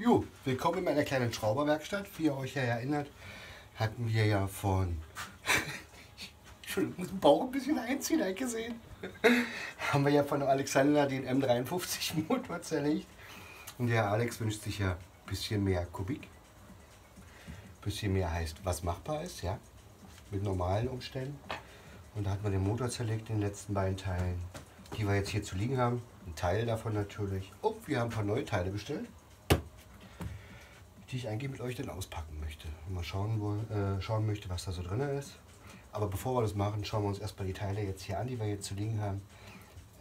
Jo, willkommen in meiner kleinen Schrauberwerkstatt. Wie ihr euch ja erinnert, hatten wir ja von. Entschuldigung, ich muss den Bauch ein bisschen einziehen, habe gesehen. Haben wir ja von Alexander den M53 Motor zerlegt. Und der Alex wünscht sich ja ein bisschen mehr Kubik. Ein bisschen mehr heißt, was machbar ist, ja. Mit normalen Umständen. Und da hat man den Motor zerlegt in den letzten beiden Teilen, die wir jetzt hier zu liegen haben. Ein Teil davon natürlich. Und wir haben ein paar neue Teile bestellt, die ich eigentlich mit euch dann auspacken möchte. Und mal schauen, wo, äh, schauen möchte, was da so drin ist. Aber bevor wir das machen, schauen wir uns erstmal die Teile jetzt hier an, die wir jetzt zu liegen haben.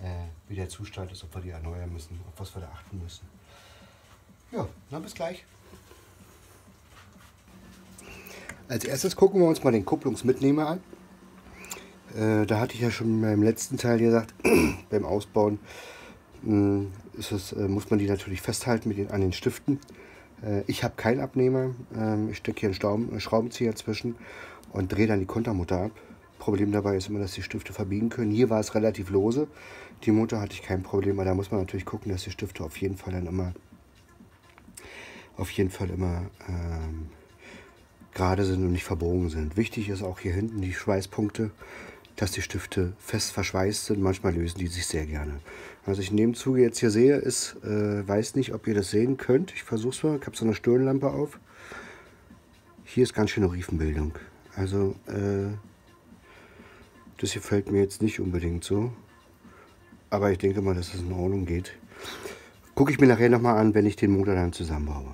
Äh, wie der Zustand ist, ob wir die erneuern müssen, auf was wir da achten müssen. Ja, dann bis gleich. Als erstes gucken wir uns mal den Kupplungsmitnehmer an. Äh, da hatte ich ja schon beim letzten Teil gesagt, beim Ausbauen mh, ist es, äh, muss man die natürlich festhalten mit den, an den Stiften. Äh, ich habe keinen Abnehmer. Ähm, ich stecke hier einen Staum, Schraubenzieher zwischen und drehe dann die Kontermutter ab. Problem dabei ist immer, dass die Stifte verbiegen können. Hier war es relativ lose. Die Mutter hatte ich kein Problem, aber da muss man natürlich gucken, dass die Stifte auf jeden Fall dann immer auf jeden Fall immer ähm, gerade sind und nicht verbogen sind. Wichtig ist auch hier hinten die Schweißpunkte, dass die Stifte fest verschweißt sind. Manchmal lösen die sich sehr gerne. Was ich in dem Zuge jetzt hier sehe, ist, äh, weiß nicht, ob ihr das sehen könnt. Ich versuche es mal. Ich habe so eine Stirnlampe auf. Hier ist ganz schöne Riefenbildung. Also, äh, das hier fällt mir jetzt nicht unbedingt so. Aber ich denke mal, dass es in Ordnung geht. Gucke ich mir nachher nochmal an, wenn ich den Motor dann zusammenbaue.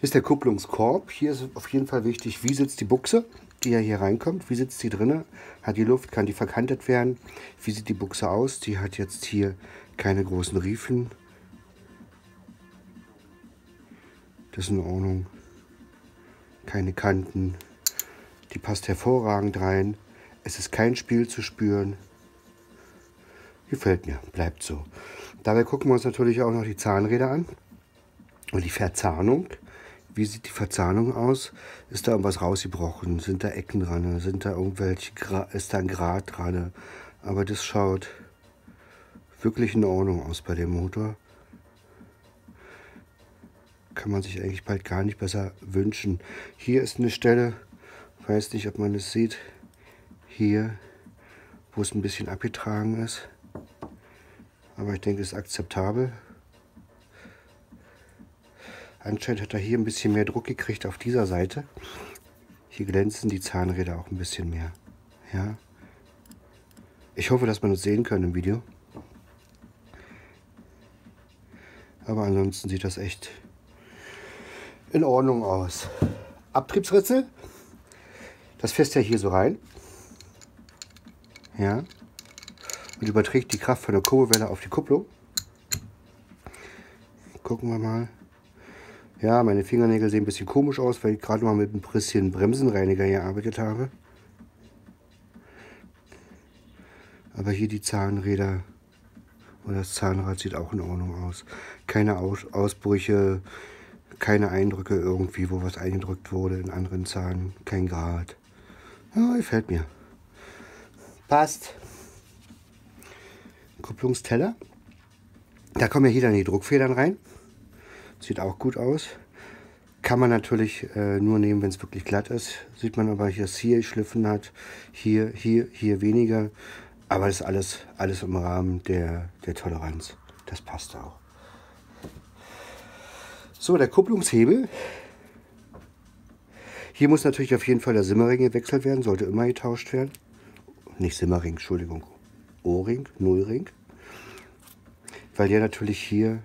Das ist der Kupplungskorb. Hier ist auf jeden Fall wichtig, wie sitzt die Buchse, die ja hier reinkommt. Wie sitzt die drinne? Hat die Luft? Kann die verkantet werden? Wie sieht die Buchse aus? Die hat jetzt hier keine großen Riefen. Das ist in Ordnung. Keine Kanten. Die passt hervorragend rein. Es ist kein Spiel zu spüren. Gefällt mir, bleibt so. Dabei gucken wir uns natürlich auch noch die Zahnräder an und die Verzahnung. Wie sieht die Verzahnung aus? Ist da irgendwas rausgebrochen? Sind da Ecken dran? Sind da irgendwelche, ist da ein Grat dran? Aber das schaut wirklich in Ordnung aus bei dem Motor. Kann man sich eigentlich bald gar nicht besser wünschen. Hier ist eine Stelle, weiß nicht, ob man es sieht, hier, wo es ein bisschen abgetragen ist. Aber ich denke, es ist akzeptabel. Anscheinend hat er hier ein bisschen mehr Druck gekriegt auf dieser Seite. Hier glänzen die Zahnräder auch ein bisschen mehr. Ja. Ich hoffe, dass man das sehen kann im Video. Aber ansonsten sieht das echt in Ordnung aus. Abtriebsritzel. Das fässt ja hier so rein. Ja. Und überträgt die Kraft von der Kurbelwelle auf die Kupplung. Gucken wir mal. Ja, meine Fingernägel sehen ein bisschen komisch aus, weil ich gerade mal mit ein bisschen Bremsenreiniger gearbeitet habe. Aber hier die Zahnräder oder das Zahnrad sieht auch in Ordnung aus. Keine aus Ausbrüche, keine Eindrücke irgendwie, wo was eingedrückt wurde in anderen Zahnen. Kein Grad. Ja, gefällt mir. Passt. Kupplungsteller. Da kommen ja hier dann die Druckfedern rein. Sieht auch gut aus. Kann man natürlich äh, nur nehmen, wenn es wirklich glatt ist. Sieht man aber, dass hier geschliffen hat. Hier, hier, hier weniger. Aber das ist alles, alles im Rahmen der, der Toleranz. Das passt auch. So, der Kupplungshebel. Hier muss natürlich auf jeden Fall der Simmering gewechselt werden. Sollte immer getauscht werden. Nicht Simmering, Entschuldigung. O-Ring, Nullring. Weil der natürlich hier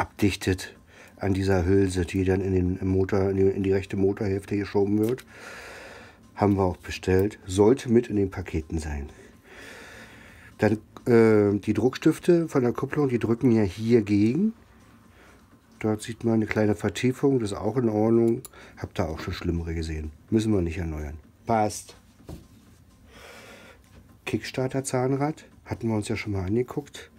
abdichtet an dieser Hülse, die dann in den Motor, in die, in die rechte Motorhälfte geschoben wird. Haben wir auch bestellt. Sollte mit in den Paketen sein. Dann äh, die Druckstifte von der Kupplung, die drücken ja hier gegen. Dort sieht man eine kleine Vertiefung, das ist auch in Ordnung. Hab da auch schon schlimmere gesehen. Müssen wir nicht erneuern. Passt. Kickstarter Zahnrad hatten wir uns ja schon mal angeguckt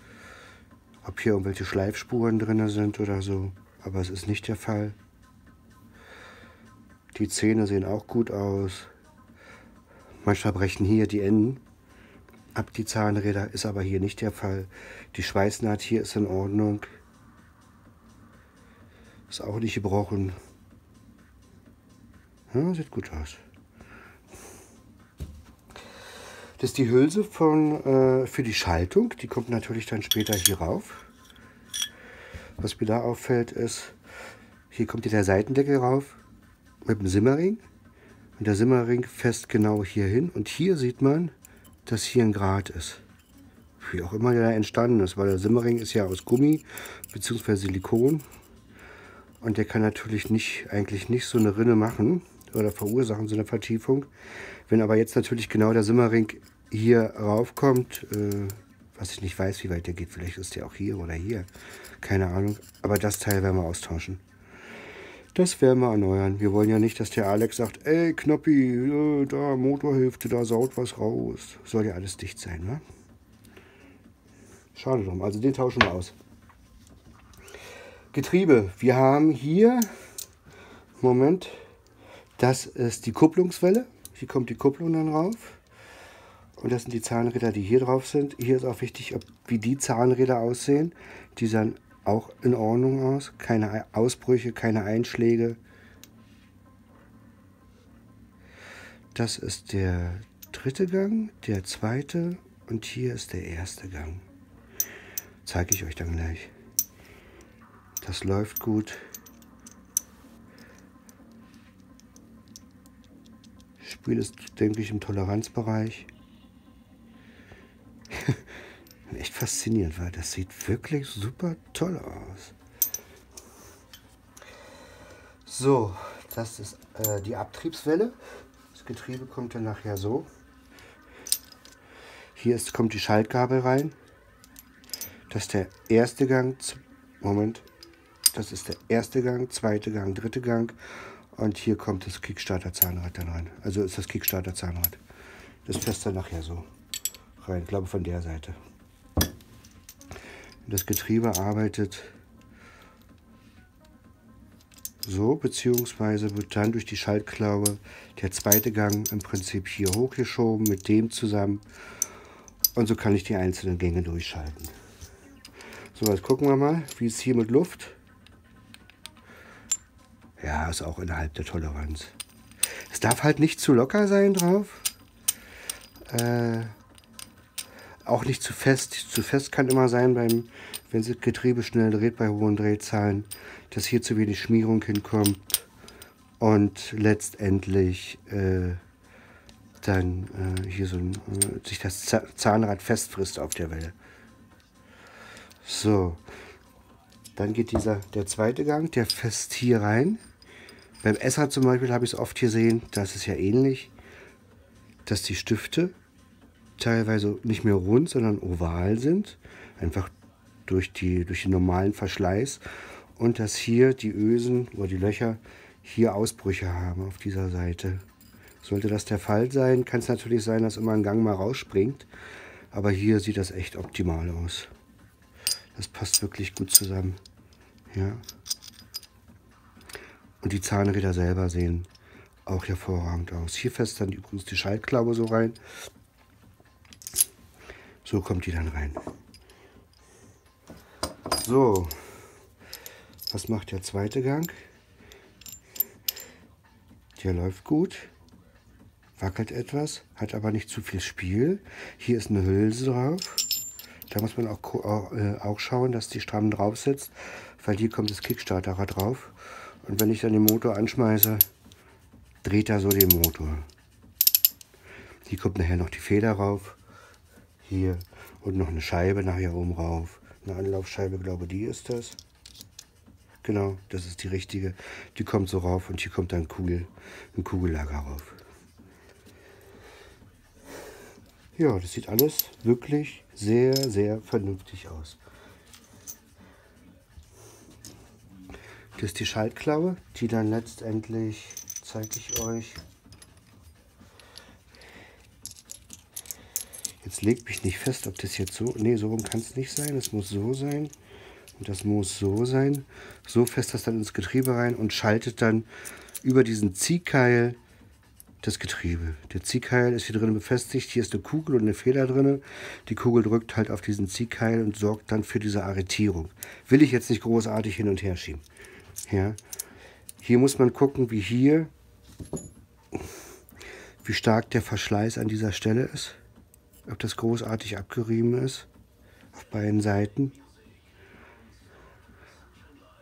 ob hier irgendwelche Schleifspuren drin sind oder so. Aber es ist nicht der Fall. Die Zähne sehen auch gut aus. Manchmal brechen hier die Enden ab, die Zahnräder, ist aber hier nicht der Fall. Die Schweißnaht hier ist in Ordnung. Ist auch nicht gebrochen. Ja, sieht gut aus. Das ist die Hülse von, äh, für die Schaltung. Die kommt natürlich dann später hier rauf. Was mir da auffällt ist, hier kommt hier der Seitendeckel rauf mit dem Simmering. Und der Simmering fest genau hier hin. Und hier sieht man, dass hier ein Grat ist. Wie auch immer der entstanden ist, weil der Simmering ist ja aus Gummi bzw. Silikon. Und der kann natürlich nicht, eigentlich nicht so eine Rinne machen oder verursachen so eine Vertiefung. Wenn aber jetzt natürlich genau der Simmering hier raufkommt, äh, was ich nicht weiß, wie weit der geht, vielleicht ist der auch hier oder hier, keine Ahnung. Aber das Teil werden wir austauschen. Das werden wir erneuern. Wir wollen ja nicht, dass der Alex sagt, ey Knoppi, äh, da Motorhälfte, da saut was raus. Soll ja alles dicht sein, ne? Schade drum. Also den tauschen wir aus. Getriebe. Wir haben hier, Moment, das ist die Kupplungswelle. Hier kommt die Kupplung dann rauf. Und das sind die Zahnräder, die hier drauf sind. Hier ist auch wichtig, ob, wie die Zahnräder aussehen. Die sahen auch in Ordnung aus. Keine Ausbrüche, keine Einschläge. Das ist der dritte Gang, der zweite und hier ist der erste Gang. Zeige ich euch dann gleich. Das läuft gut. Spiel ist, denke ich, im Toleranzbereich. Echt faszinierend, weil das sieht wirklich super toll aus. So, das ist äh, die Abtriebswelle. Das Getriebe kommt dann nachher so. Hier ist, kommt die Schaltgabel rein. Das ist der erste Gang. Moment. Das ist der erste Gang, zweite Gang, dritte Gang. Und hier kommt das Kickstarter-Zahnrad dann rein. Also ist das Kickstarter-Zahnrad. Das fässt dann nachher so rein. Ich glaube von der Seite. Das Getriebe arbeitet so, beziehungsweise wird dann durch die Schaltklaue der zweite Gang im Prinzip hier hochgeschoben mit dem zusammen. Und so kann ich die einzelnen Gänge durchschalten. So, jetzt gucken wir mal, wie es hier mit Luft. Ja, ist auch innerhalb der Toleranz. Es darf halt nicht zu locker sein drauf. Äh, auch nicht zu fest. Zu fest kann immer sein, beim, wenn das Getriebe schnell dreht bei hohen Drehzahlen, dass hier zu wenig Schmierung hinkommt und letztendlich äh, dann äh, hier so ein, äh, sich das Zahnrad festfrisst auf der Welle. So, dann geht dieser, der zweite Gang, der fest hier rein. Beim Esser zum Beispiel habe ich es oft gesehen, das ist ja ähnlich, dass die Stifte teilweise nicht mehr rund, sondern oval sind. Einfach durch, die, durch den normalen Verschleiß. Und dass hier die Ösen oder die Löcher hier Ausbrüche haben auf dieser Seite. Sollte das der Fall sein, kann es natürlich sein, dass immer ein Gang mal rausspringt. Aber hier sieht das echt optimal aus. Das passt wirklich gut zusammen. Ja. Und die Zahnräder selber sehen auch hervorragend aus. Hier fässt dann übrigens die Schaltklaube so rein. So kommt die dann rein. So, was macht der zweite Gang? Der läuft gut, wackelt etwas, hat aber nicht zu viel Spiel. Hier ist eine Hülse drauf. Da muss man auch, äh, auch schauen, dass die stramm drauf sitzt, weil hier kommt das Kickstarterrad drauf. Und wenn ich dann den Motor anschmeiße, dreht er so den Motor. Hier kommt nachher noch die Feder rauf hier und noch eine Scheibe nachher oben rauf. Eine Anlaufscheibe, glaube die ist das. Genau, das ist die richtige. Die kommt so rauf und hier kommt dann Kugel, ein Kugellager rauf. Ja, das sieht alles wirklich sehr, sehr vernünftig aus. Das ist die Schaltklaue, die dann letztendlich, zeige ich euch, Jetzt legt mich nicht fest, ob das jetzt so... Ne, so rum kann es nicht sein. Es muss so sein. Und das muss so sein. So fest das dann ins Getriebe rein und schaltet dann über diesen Ziehkeil das Getriebe. Der Ziehkeil ist hier drin befestigt. Hier ist eine Kugel und eine Feder drin. Die Kugel drückt halt auf diesen Ziehkeil und sorgt dann für diese Arretierung. Will ich jetzt nicht großartig hin und her schieben. Ja. Hier muss man gucken, wie hier, wie stark der Verschleiß an dieser Stelle ist. Ob das großartig abgerieben ist. Auf beiden Seiten.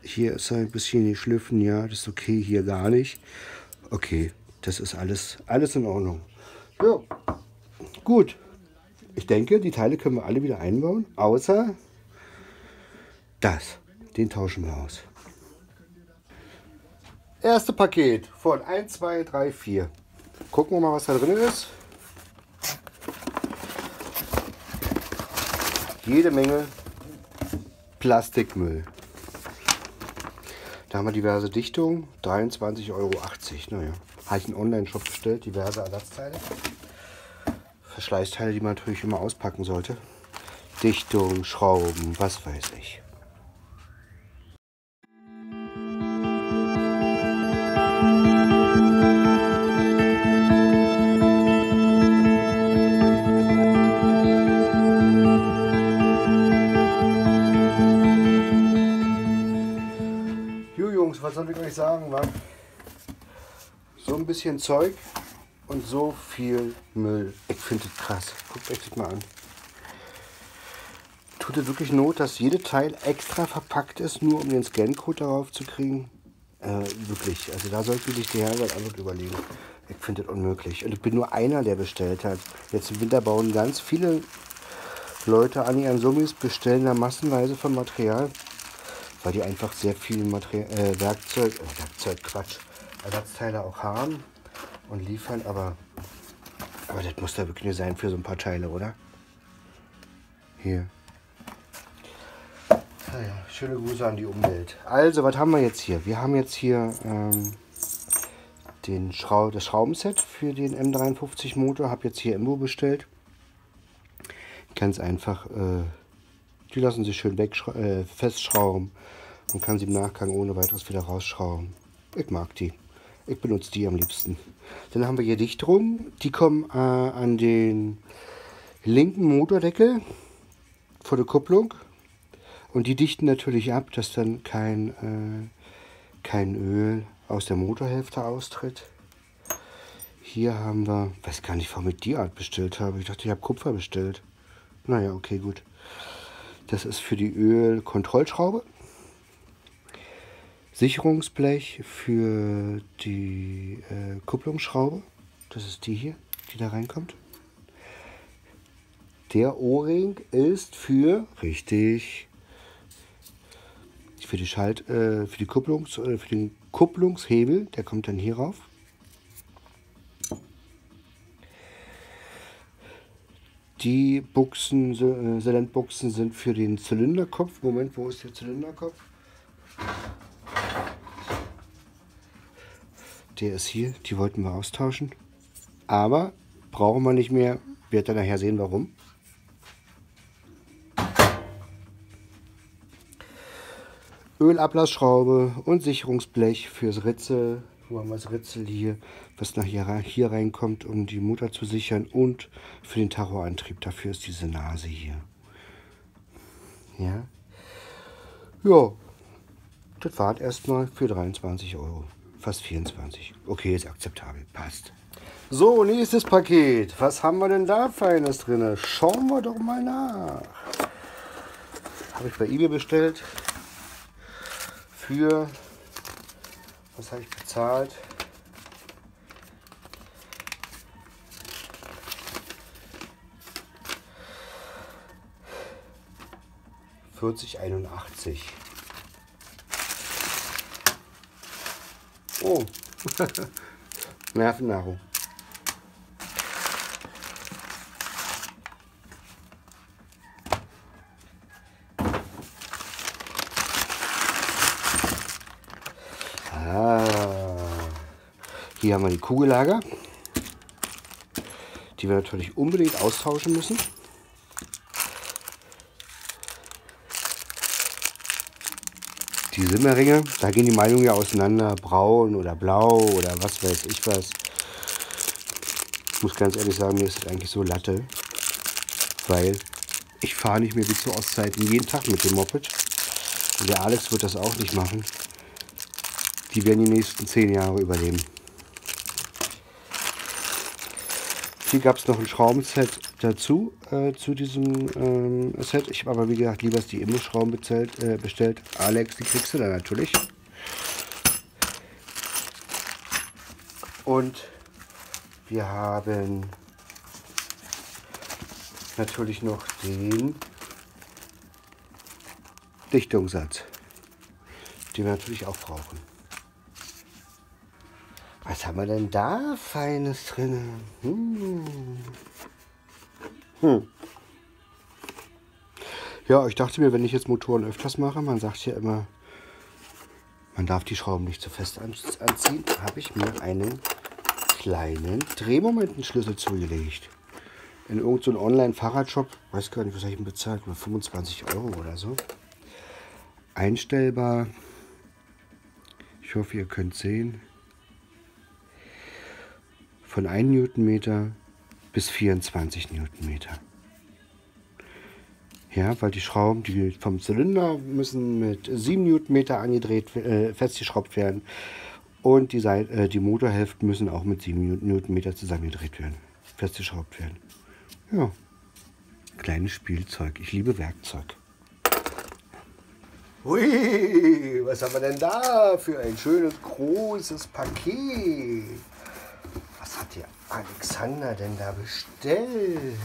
Hier ist ein bisschen geschliffen, ja, das ist okay, hier gar nicht. Okay, das ist alles, alles in Ordnung. Ja, gut. Ich denke, die Teile können wir alle wieder einbauen, außer das. Den tauschen wir aus. Erste Paket von 1, 2, 3, 4. Gucken wir mal, was da drin ist. Jede Menge Plastikmüll. Da haben wir diverse Dichtungen. 23,80 Euro. Naja, habe ich einen Online-Shop bestellt. Diverse Ersatzteile. Verschleißteile, die man natürlich immer auspacken sollte. Dichtung, Schrauben, was weiß ich. Bisschen Zeug und so viel Müll. Ich finde das krass. Guckt euch das mal an. Tut es wirklich Not, dass jede Teil extra verpackt ist, nur um den Scancode darauf zu kriegen? Äh, wirklich. Also da sollte sich die Herren einfach überlegen. Ich finde das unmöglich. Und ich bin nur einer, der bestellt hat. Jetzt im Winter bauen ganz viele Leute an ihren Summis, bestellen da massenweise von Material weil die einfach sehr viel Material, äh, Werkzeug, äh, Werkzeug, Quatsch, Ersatzteile auch haben und liefern, aber, aber das muss da wirklich nur sein für so ein paar Teile, oder? Hier. Naja, ah schöne Grüße an die Umwelt. Also, was haben wir jetzt hier? Wir haben jetzt hier ähm, den Schrau das Schraubenset für den M53 Motor. Habe jetzt hier Imbo bestellt. Ganz einfach äh, die lassen sich schön äh, festschrauben und kann sie im Nachgang ohne weiteres wieder rausschrauben. Ich mag die. Ich benutze die am liebsten. Dann haben wir hier Dichterungen. Die kommen äh, an den linken Motordeckel vor der Kupplung. Und die dichten natürlich ab, dass dann kein, äh, kein Öl aus der Motorhälfte austritt. Hier haben wir, weiß gar nicht, warum ich die Art bestellt habe. Ich dachte, ich habe Kupfer bestellt. Naja, okay, gut. Das ist für die Ölkontrollschraube. Sicherungsblech für die äh, Kupplungsschraube. Das ist die hier, die da reinkommt. Der O-Ring ist für, richtig, für die Schalt, äh, für die Kupplungs, äh, für den Kupplungshebel, der kommt dann hier rauf. Die Buchsen, äh, Silentbuchsen sind für den Zylinderkopf. Moment, wo ist der Zylinderkopf? Der ist hier, die wollten wir austauschen. Aber brauchen wir nicht mehr. Wird dann nachher sehen, warum. Ölablassschraube und Sicherungsblech fürs Ritzel wo haben wir das Ritzel hier, was nachher hier reinkommt, um die Mutter zu sichern und für den Tachoantrieb. Dafür ist diese Nase hier. Ja. Ja. Das war erstmal für 23 Euro. Fast 24. Okay, ist akzeptabel. Passt. So, nächstes Paket. Was haben wir denn da Feines drin? Schauen wir doch mal nach. Habe ich bei eBay bestellt. Für was habe ich bezahlt? Vierzig einundachtzig. Oh, Nervennahrung. Hier haben wir die Kugellager, die wir natürlich unbedingt austauschen müssen. Die Simmeringe, da gehen die Meinungen ja auseinander, braun oder blau oder was weiß ich was. Ich muss ganz ehrlich sagen, mir ist das eigentlich so Latte, weil ich fahre nicht mehr wie zu Ostzeiten jeden Tag mit dem Moped. Und der Alex wird das auch nicht machen. Die werden die nächsten zehn Jahre überleben. Hier gab es noch ein Schraubenset dazu, äh, zu diesem ähm, Set. Ich habe aber, wie gesagt, lieber die Imbusschrauben bestellt, äh, bestellt. Alex, die kriegst du dann natürlich. Und wir haben natürlich noch den Dichtungssatz, den wir natürlich auch brauchen. Was haben wir denn da Feines drin? Hm. Hm. Ja, ich dachte mir, wenn ich jetzt Motoren öfters mache, man sagt ja immer, man darf die Schrauben nicht zu fest anziehen, habe ich mir einen kleinen Drehmomentenschlüssel zugelegt. In irgendeinem so Online-Fahrradshop, weiß gar nicht, was ich ihm bezahlt, 25 Euro oder so. Einstellbar. Ich hoffe, ihr könnt sehen von 1 Newtonmeter bis 24 Newtonmeter. Ja, weil die Schrauben die vom Zylinder müssen mit 7 Newtonmeter angedreht, äh, festgeschraubt werden und die, äh, die Motorhälften müssen auch mit 7 Newtonmeter zusammengedreht werden, festgeschraubt werden. Ja, kleines Spielzeug. Ich liebe Werkzeug. Hui, was haben wir denn da für ein schönes großes Paket? Alexander denn da bestellt?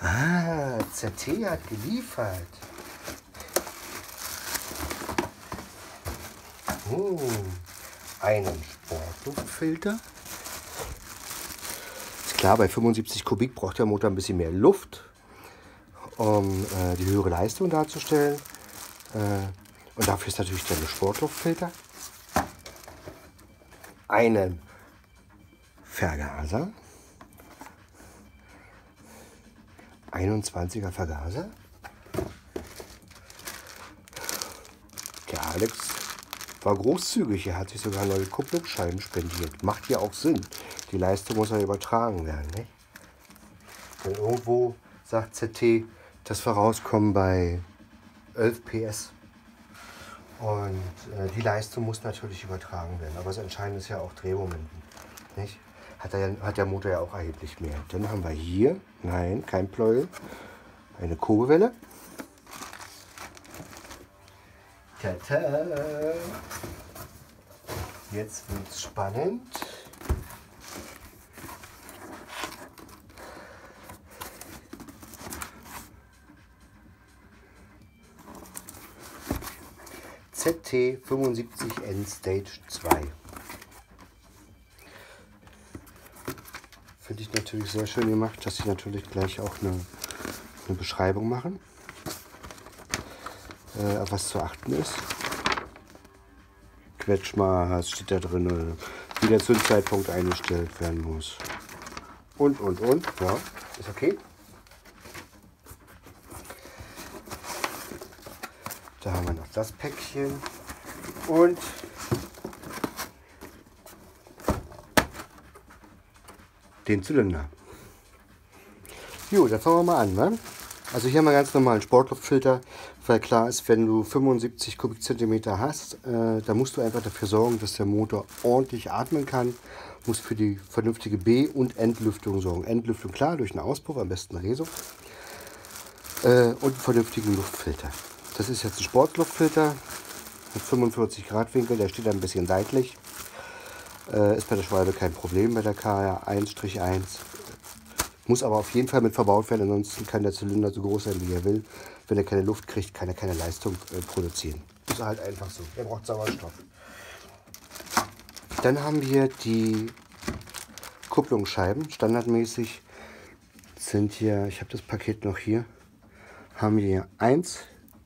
Ah, ZT hat geliefert. Hm, einen Sportluftfilter. Ist klar, bei 75 Kubik braucht der Motor ein bisschen mehr Luft, um äh, die höhere Leistung darzustellen. Äh, und dafür ist natürlich der Sportluftfilter. Einen Vergaser. 21er Vergaser. Der Alex war großzügig. Er hat sich sogar neue Kupplungsscheiben spendiert. Macht ja auch Sinn. Die Leistung muss ja übertragen werden. Nicht? Denn irgendwo sagt ZT, dass wir rauskommen bei 11 PS. Und äh, die Leistung muss natürlich übertragen werden. Aber das Entscheidende ist ja auch Drehmomenten. Nicht? Hat, der, hat der Motor ja auch erheblich mehr. Dann haben wir hier, nein, kein Pleuel, eine Kurbelwelle. Tata. Jetzt wird es spannend. ZT 75N Stage 2. Finde ich natürlich sehr schön gemacht, dass sie natürlich gleich auch eine, eine Beschreibung machen, äh, was zu achten ist. Quetschmaß steht da drin, wie der Zündzeitpunkt eingestellt werden muss. Und, und, und. Ja, ist okay. Da haben wir noch das Päckchen. Und den Zylinder. Jo, dann fangen wir mal an. Ne? Also hier haben wir ganz normalen Sportluftfilter, weil klar ist, wenn du 75 Kubikzentimeter hast, äh, dann musst du einfach dafür sorgen, dass der Motor ordentlich atmen kann, muss für die vernünftige B- und Entlüftung sorgen. Entlüftung klar, durch einen Auspuff, am besten Reso, äh, und einen vernünftigen Luftfilter. Das ist jetzt ein Sportluftfilter mit 45 Grad Winkel, der steht ein bisschen seitlich. Äh, ist bei der Schwalbe kein Problem bei der KR1-1. Muss aber auf jeden Fall mit verbaut werden, ansonsten kann der Zylinder so groß sein, wie er will. Wenn er keine Luft kriegt, kann er keine Leistung äh, produzieren. Ist halt einfach so. Er braucht Sauerstoff. Dann haben wir die Kupplungsscheiben. Standardmäßig sind hier, ich habe das Paket noch hier, haben wir hier 1,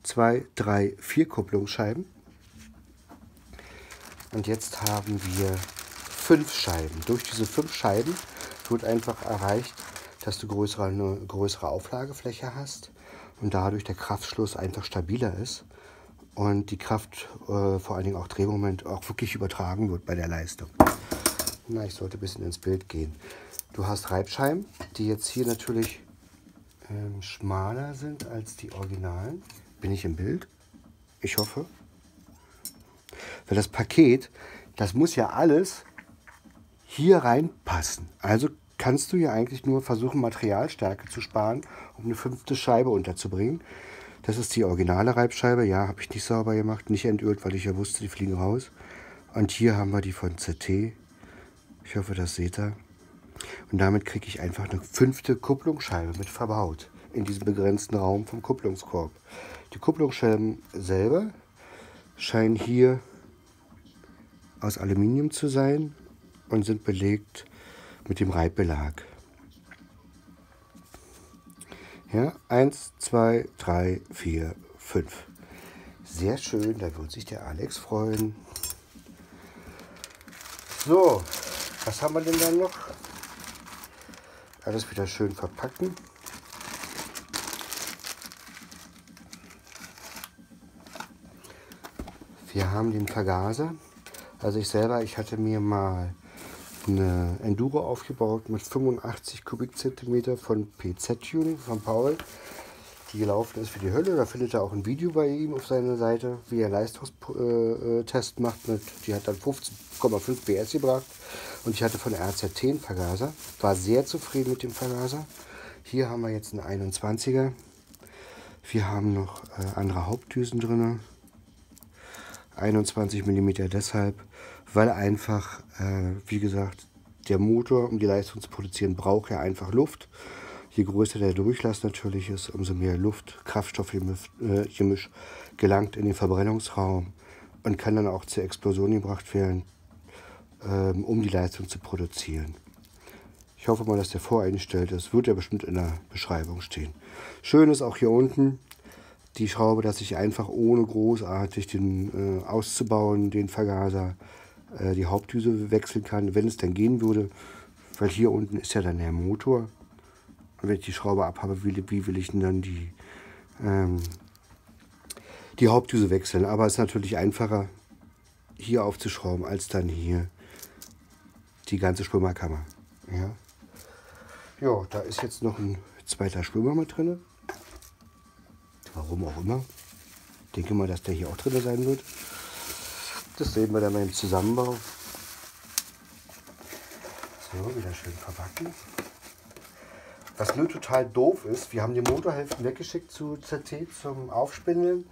2, 3, 4 Kupplungsscheiben. Und jetzt haben wir fünf Scheiben. Durch diese fünf Scheiben wird einfach erreicht, dass du größere, eine größere Auflagefläche hast und dadurch der Kraftschluss einfach stabiler ist und die Kraft, äh, vor allen Dingen auch Drehmoment, auch wirklich übertragen wird bei der Leistung. Na, ich sollte ein bisschen ins Bild gehen. Du hast Reibscheiben, die jetzt hier natürlich ähm, schmaler sind als die Originalen. Bin ich im Bild? Ich hoffe. Weil das Paket, das muss ja alles hier reinpassen. Also kannst du ja eigentlich nur versuchen, Materialstärke zu sparen, um eine fünfte Scheibe unterzubringen. Das ist die originale Reibscheibe. Ja, habe ich nicht sauber gemacht, nicht entölt, weil ich ja wusste, die fliegen raus. Und hier haben wir die von CT. Ich hoffe, das seht ihr. Und damit kriege ich einfach eine fünfte Kupplungsscheibe mit verbaut in diesem begrenzten Raum vom Kupplungskorb. Die Kupplungsscheiben selber scheinen hier aus Aluminium zu sein und sind belegt mit dem Reibbelag. Ja, 1, 2, 3, 4, 5. Sehr schön, da wird sich der Alex freuen. So, was haben wir denn dann noch? Alles wieder schön verpacken. Wir haben den Vergaser. Also ich selber, ich hatte mir mal eine Enduro aufgebaut mit 85 Kubikzentimeter von PZ-Tuning von Paul, die gelaufen ist für die Hölle. Da findet ihr auch ein Video bei ihm auf seiner Seite, wie er Leistungstest macht. Mit, die hat dann 15,5 PS gebracht und ich hatte von der RZT einen Vergaser. War sehr zufrieden mit dem Vergaser. Hier haben wir jetzt einen 21er. Wir haben noch äh, andere Hauptdüsen drin. 21 mm deshalb, weil einfach, äh, wie gesagt, der Motor, um die Leistung zu produzieren, braucht ja einfach Luft. Je größer der Durchlass natürlich ist, umso mehr Luft, Kraftstoffgemisch äh, gelangt in den Verbrennungsraum und kann dann auch zur Explosion gebracht werden, ähm, um die Leistung zu produzieren. Ich hoffe mal, dass der voreingestellt ist. Wird ja bestimmt in der Beschreibung stehen. Schön ist auch hier unten, die Schraube, dass ich einfach ohne großartig den äh, auszubauen, den Vergaser, äh, die Hauptdüse wechseln kann, wenn es dann gehen würde. Weil hier unten ist ja dann der Motor. Und wenn ich die Schraube abhabe, wie, wie will ich denn dann die, ähm, die Hauptdüse wechseln? Aber es ist natürlich einfacher, hier aufzuschrauben, als dann hier die ganze Schwimmerkammer. Ja, ja da ist jetzt noch ein zweiter Schwimmer mit drin. Warum auch immer. Ich denke mal, dass der hier auch drin sein wird. Das sehen wir dann mal im Zusammenbau. So, wieder schön verpacken. Was nur total doof ist, wir haben die Motorhälften weggeschickt zu ZT zum Aufspindeln.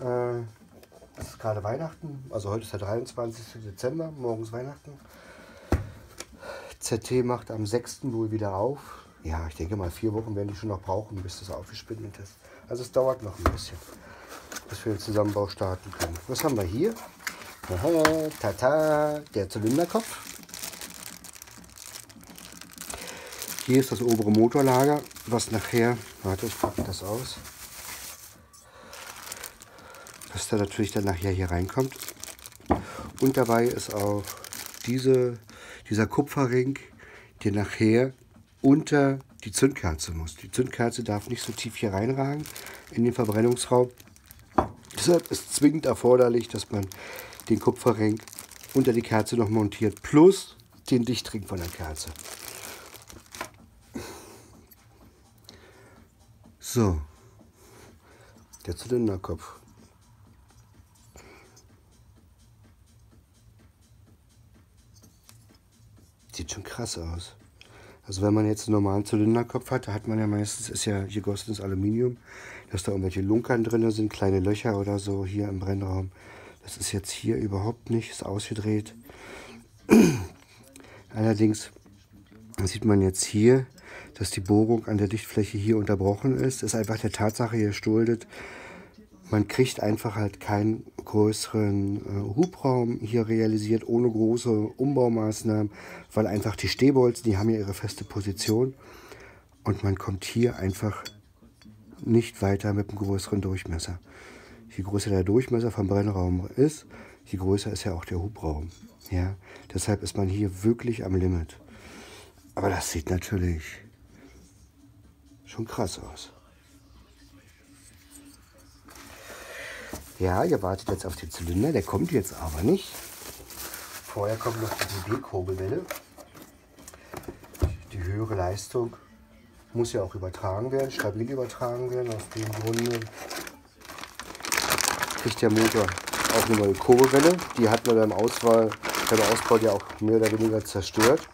Äh, es ist gerade Weihnachten, also heute ist der 23. Dezember, morgens Weihnachten. ZT macht am 6. wohl wieder auf. Ja, ich denke mal vier Wochen werden die schon noch brauchen, bis das aufgespindelt ist. Also es dauert noch ein bisschen, bis wir den Zusammenbau starten können. Was haben wir hier? Aha, tata, der Zylinderkopf. Hier ist das obere Motorlager, was nachher, warte, ich packe das aus, was da natürlich dann nachher hier reinkommt. Und dabei ist auch diese, dieser Kupferring, der nachher unter die Zündkerze muss. Die Zündkerze darf nicht so tief hier reinragen in den Verbrennungsraum. Deshalb ist zwingend erforderlich, dass man den Kupferring unter die Kerze noch montiert, plus den Dichtring von der Kerze. So, der Zylinderkopf. Sieht schon krass aus. Also wenn man jetzt einen normalen Zylinderkopf hat, da hat man ja meistens, ist ja gegossenes Aluminium, dass da irgendwelche Lunkern drin sind, kleine Löcher oder so hier im Brennraum. Das ist jetzt hier überhaupt nicht, ist ausgedreht. Allerdings sieht man jetzt hier, dass die Bohrung an der Dichtfläche hier unterbrochen ist. Ist einfach der Tatsache geschuldet, man kriegt einfach halt keinen größeren äh, Hubraum hier realisiert, ohne große Umbaumaßnahmen, weil einfach die Stehbolzen, die haben ja ihre feste Position und man kommt hier einfach nicht weiter mit einem größeren Durchmesser. Je größer der Durchmesser vom Brennraum ist, je größer ist ja auch der Hubraum. Ja? Deshalb ist man hier wirklich am Limit. Aber das sieht natürlich schon krass aus. Ja, ihr wartet jetzt auf den Zylinder, der kommt jetzt aber nicht. Vorher kommt noch die B-Kurbelwelle. Die höhere Leistung muss ja auch übertragen werden, stabil übertragen werden. Aus dem Grunde kriegt der Motor auch eine neue Kurbelwelle. Die hat man beim, Auswahl, beim Ausbau ja auch mehr oder weniger zerstört,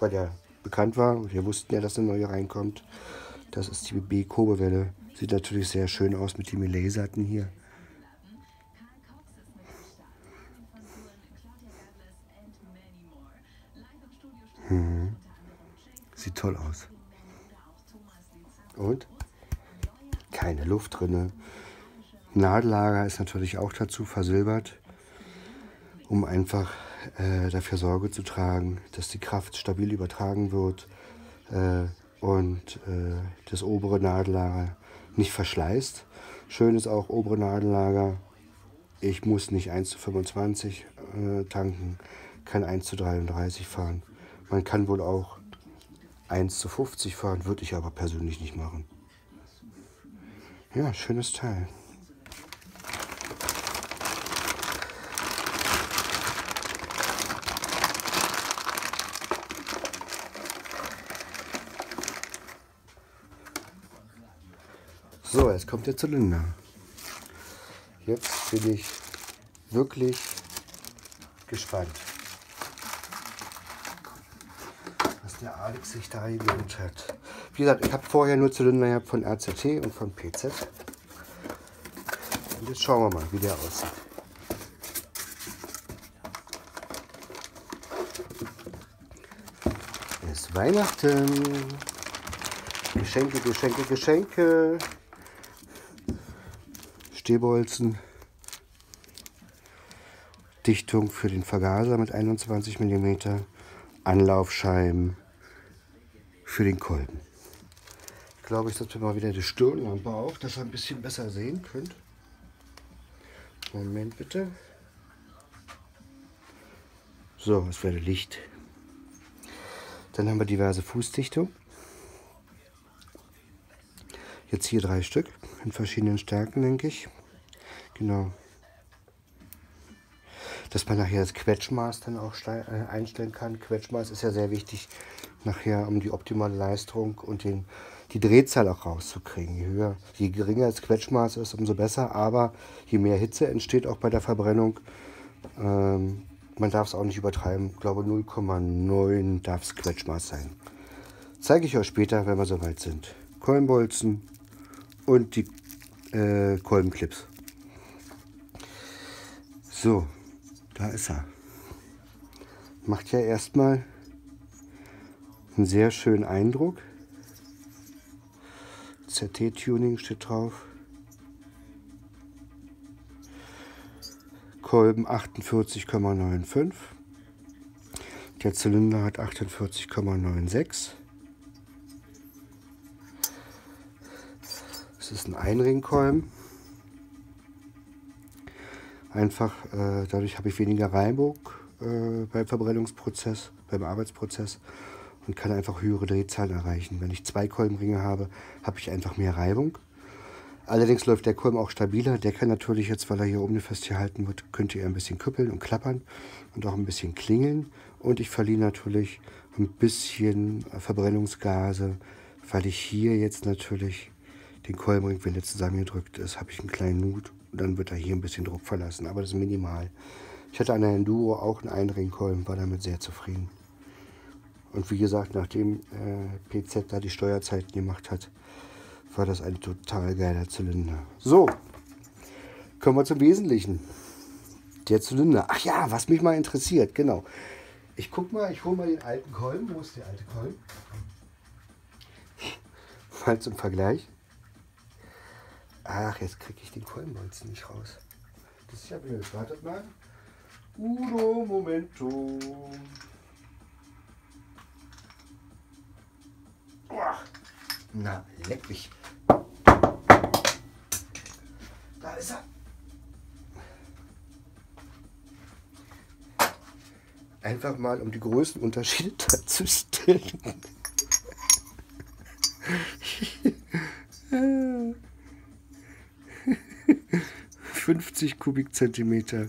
weil der bekannt war. Wir wussten ja, dass eine neue reinkommt. Das ist die B-Kurbelwelle. Sieht natürlich sehr schön aus mit den Laserten hier. Mhm. Sieht toll aus. Und? Keine Luft drinne. Nadellager ist natürlich auch dazu versilbert, um einfach äh, dafür Sorge zu tragen, dass die Kraft stabil übertragen wird äh, und äh, das obere Nadellager nicht verschleißt. Schön ist auch obere Nadellager. Ich muss nicht 1 zu 25 äh, tanken, kann 1 zu 33 fahren. Man kann wohl auch 1 zu 50 fahren, würde ich aber persönlich nicht machen. Ja, schönes Teil. So, jetzt kommt der Zylinder. Jetzt bin ich wirklich gespannt, was der Alex sich da gewöhnt hat. Wie gesagt, ich habe vorher nur Zylinder von RCT und von PZ. Und jetzt schauen wir mal, wie der aussieht. Es ist Weihnachten. Geschenke, Geschenke, Geschenke. Stehbolzen. Dichtung für den Vergaser mit 21 mm. Anlaufscheiben für den Kolben. Ich glaube, ich setze mal wieder die Stirnlampe auf, dass ihr ein bisschen besser sehen könnt. Moment bitte. So, es werde Licht. Dann haben wir diverse Fußdichtung. Jetzt hier drei Stück in verschiedenen Stärken, denke ich. Genau. Dass man nachher das Quetschmaß dann auch äh, einstellen kann. Quetschmaß ist ja sehr wichtig nachher, um die optimale Leistung und den, die Drehzahl auch rauszukriegen. Je, höher, je geringer das Quetschmaß ist, umso besser. Aber je mehr Hitze entsteht auch bei der Verbrennung, ähm, man darf es auch nicht übertreiben. Ich glaube 0,9 darf das Quetschmaß sein. Zeige ich euch später, wenn wir soweit sind. Kolbenbolzen, und die äh, Kolbenclips. So, da ist er. Macht ja erstmal einen sehr schönen Eindruck. ZT-Tuning steht drauf. Kolben 48,95. Der Zylinder hat 48,96. Ist ein Einringkolben. Einfach äh, dadurch habe ich weniger Reibung äh, beim Verbrennungsprozess, beim Arbeitsprozess und kann einfach höhere Drehzahlen erreichen. Wenn ich zwei Kolbenringe habe, habe ich einfach mehr Reibung. Allerdings läuft der Kolben auch stabiler. Der kann natürlich jetzt, weil er hier oben festgehalten wird, könnte er ein bisschen küppeln und klappern und auch ein bisschen klingeln. Und ich verliere natürlich ein bisschen Verbrennungsgase, weil ich hier jetzt natürlich den Kolbenring, wenn der zusammengedrückt ist, habe ich einen kleinen Nut und dann wird er hier ein bisschen Druck verlassen, aber das ist minimal. Ich hatte an der Enduro auch einen Einringkolben, war damit sehr zufrieden. Und wie gesagt, nachdem äh, PZ da die Steuerzeiten gemacht hat, war das ein total geiler Zylinder. So, kommen wir zum Wesentlichen. Der Zylinder. Ach ja, was mich mal interessiert, genau. Ich guck mal, ich hole mal den alten Kolben. Wo ist der alte Kolben? Mal zum Vergleich. Ach, jetzt kriege ich den Kolbenbolzen nicht raus. Das ist ja blöd. Wartet mal. Uno momento. Na, leck mich. Da ist er. Einfach mal, um die Größenunterschiede darzustellen. 50 Kubikzentimeter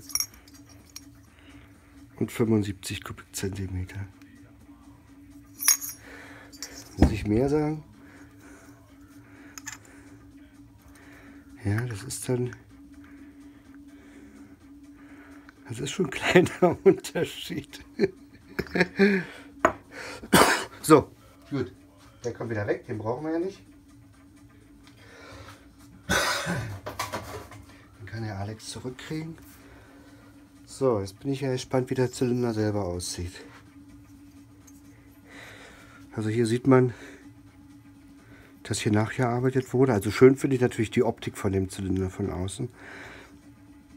und 75 Kubikzentimeter. Muss ich mehr sagen? Ja, das ist dann Das ist schon ein kleiner Unterschied. so, gut. Der kommt wieder weg, den brauchen wir ja nicht. Dann kann der Alex zurückkriegen. So, jetzt bin ich ja gespannt, wie der Zylinder selber aussieht. Also hier sieht man, dass hier nachgearbeitet wurde. Also schön finde ich natürlich die Optik von dem Zylinder von außen.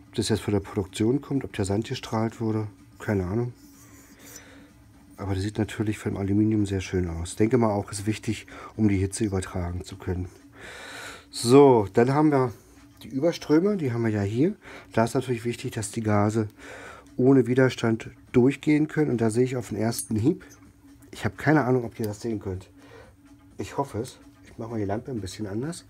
Ob das jetzt von der Produktion kommt, ob der Sand gestrahlt wurde, keine Ahnung. Aber das sieht natürlich vom Aluminium sehr schön aus. Denke mal auch, ist wichtig, um die Hitze übertragen zu können. So, dann haben wir die Überströme, die haben wir ja hier. Da ist natürlich wichtig, dass die Gase ohne Widerstand durchgehen können. Und da sehe ich auf den ersten Hieb, ich habe keine Ahnung, ob ihr das sehen könnt. Ich hoffe es. Ich mache mal die Lampe ein bisschen anders.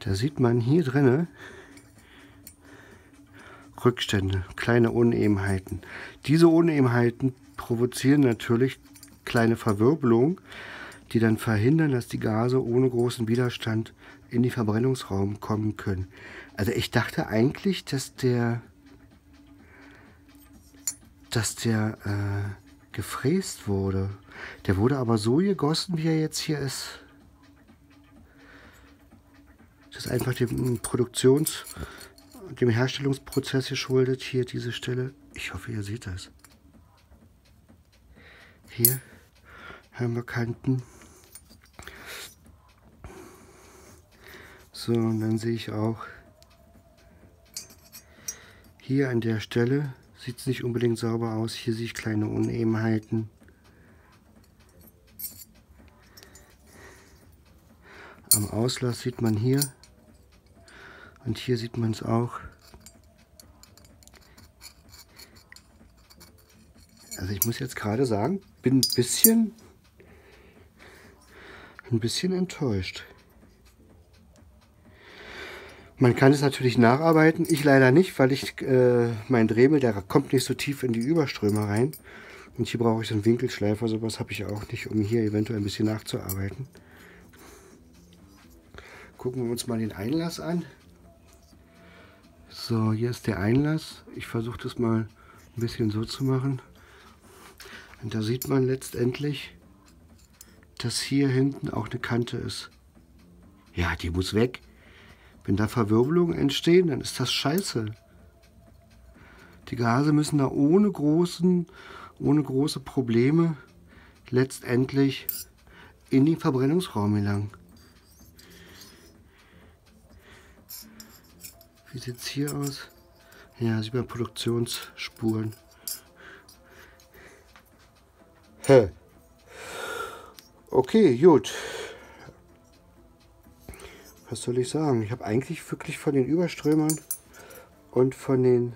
Da sieht man hier drinne Rückstände, kleine Unebenheiten. Diese Unebenheiten provozieren natürlich kleine Verwirbelungen, die dann verhindern, dass die Gase ohne großen Widerstand in den Verbrennungsraum kommen können. Also ich dachte eigentlich, dass der, dass der äh, gefräst wurde. Der wurde aber so gegossen, wie er jetzt hier ist. Das ist einfach dem Produktions- dem Herstellungsprozess geschuldet. Hier diese Stelle. Ich hoffe, ihr seht das. Hier haben wir Kanten. So, und dann sehe ich auch hier an der Stelle sieht es nicht unbedingt sauber aus. Hier sehe ich kleine Unebenheiten. Am Auslass sieht man hier und hier sieht man es auch. Also ich muss jetzt gerade sagen, bin ein bisschen, ein bisschen enttäuscht. Man kann es natürlich nacharbeiten, ich leider nicht, weil ich äh, mein Dremel, der kommt nicht so tief in die Überströme rein. Und hier brauche ich so einen Winkelschleifer, sowas habe ich auch nicht, um hier eventuell ein bisschen nachzuarbeiten. Gucken wir uns mal den Einlass an. So, hier ist der Einlass. Ich versuche das mal ein bisschen so zu machen. Und da sieht man letztendlich, dass hier hinten auch eine Kante ist. Ja, die muss weg. Wenn da Verwirbelungen entstehen, dann ist das scheiße. Die Gase müssen da ohne, großen, ohne große Probleme letztendlich in den Verbrennungsraum gelangen. Wie sieht es hier aus? Ja, sieht man Produktionsspuren. Hä? Okay, gut. Was soll ich sagen? Ich habe eigentlich wirklich von den Überströmern und von den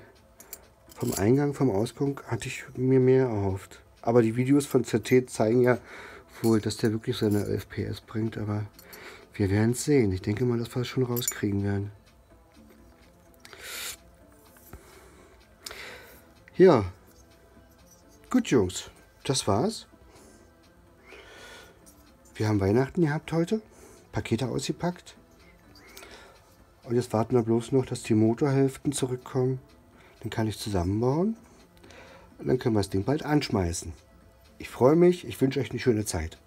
vom Eingang, vom Ausgang hatte ich mir mehr erhofft. Aber die Videos von ZT zeigen ja wohl, dass der wirklich seine 11 PS bringt. Aber wir werden es sehen. Ich denke mal, dass wir es schon rauskriegen werden. Ja. Gut, Jungs. Das war's. Wir haben Weihnachten gehabt heute. Pakete ausgepackt. Und jetzt warten wir bloß noch, dass die Motorhälften zurückkommen. Dann kann ich zusammenbauen. Und dann können wir das Ding bald anschmeißen. Ich freue mich. Ich wünsche euch eine schöne Zeit.